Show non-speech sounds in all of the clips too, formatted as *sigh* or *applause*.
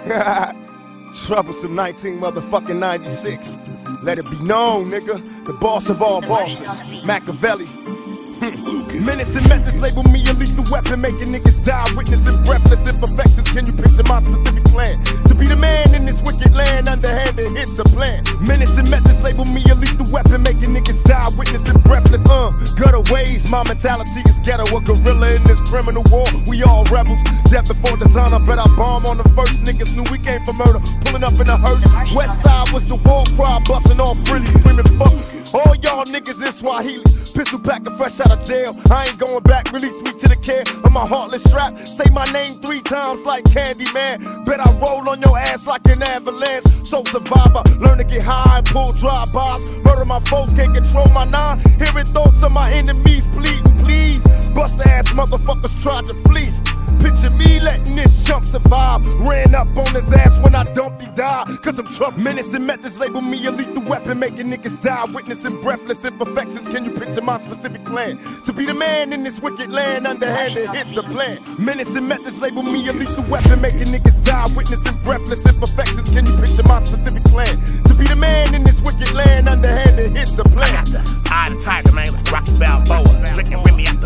*laughs* Troublesome 19 motherfucking 96. Let it be known, nigga. The boss of all bosses. Machiavelli. *laughs* Minutes and methods label me a lethal weapon, making niggas die, witnessing breathless imperfections. Can you picture my specific plan? To be the man in this wicked land, underhanded hits a plan. Minutes and methods label me a lethal weapon, making niggas die, witnessing breathless. Uh, gutter ways, my mentality is ghetto, a gorilla in this criminal war. We all rebels, death before dishonor. Bet I bomb on the first niggas knew we came for murder. Pulling up in a hearse. West side was the war cry, busting off frilly, screaming fuck. All y'all niggas in Swahili. Pistol back and fresh out of jail. I ain't going back, release me to the care of my heartless strap. Say my name three times like Candyman. Bet I roll on your ass like an avalanche. So survivor, learn to get high and pull drive-bys. Murder my foes, can't control my nine. Hearing thoughts of my enemies pleading, please. Bust ass motherfuckers tried to flee. Picture me letting this chump survive. Ran up on his ass when I dumped, died. Cause I'm Trump. Menace and methods label me a lethal weapon, making niggas die. Witnessing breathless imperfections. Can you picture my specific plan? To be the man in this wicked land, underhanded hits a plan. Menace and methods label me a lethal weapon, making niggas die. Witnessing breathless imperfections. Can you picture my specific plan? To be the man in this wicked land, underhanded hits a plan. I got the tiger, man, like Rocky Balboa. Drinking Remy out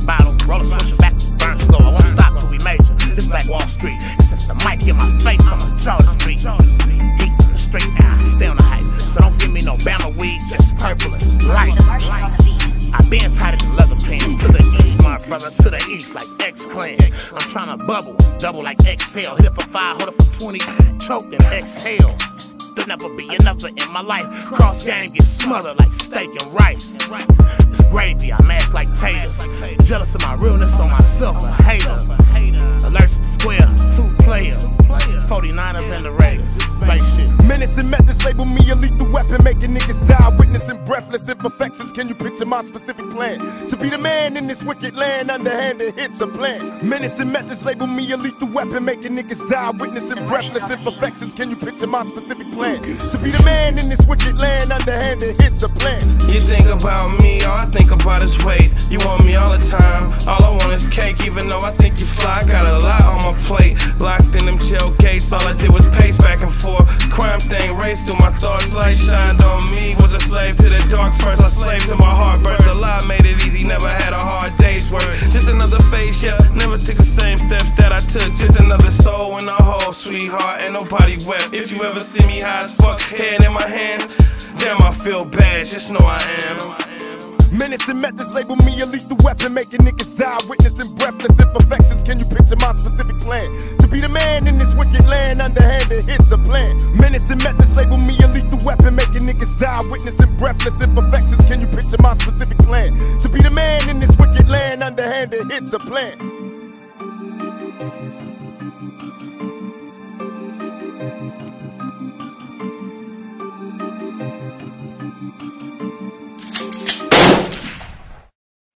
east, like X Clan. I'm trying to bubble, double like exhale. Hit it for five, hold it for 20, choke and exhale. There'll never be another in my life. Cross game get smothered like steak and rice. It's gravy, I mash like taters. Jealous of my realness on myself, a hater. Alerts to squares, two players. 49ers and the Raiders. And methods label me a lethal weapon, making niggas die, witnessing breathless imperfections. Can you picture my specific plan? To be the man in this wicked land, underhanded hits a plan. Menace and methods label me a lethal weapon, making niggas die, witnessing breathless imperfections. Can you picture my specific plan? To be the man in this wicked land, underhanded hits a plan. You think about me, all I think about is weight. You want me all the time, all I want is cake. Even though I think you fly, I got a lot on my plate. Locked in them jail gates, all I did was pace back and forth. Crime thing raced through my thoughts, light shined on me. Was a slave to the dark first, I slave to my heart. Burns a lie, made it easy, never had a hard day's work. Just another phase, yeah, never took the same steps that I took. Just another soul in a hole, sweetheart, ain't nobody wet. If you ever see me high as fuck, head in my hands, Damn, I feel bad, just know I am. Minutes and methods label me a lethal weapon, making niggas die, witnessing breathless imperfections. Can you picture my specific plan? To be the man in this wicked land, underhanded hits a plan. Minutes and methods label me a lethal weapon, making niggas die, witnessing breathless imperfections. Can you picture my specific plan? To be the man in this wicked land, underhanded hits a plan. Thank you.